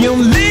You'll leave.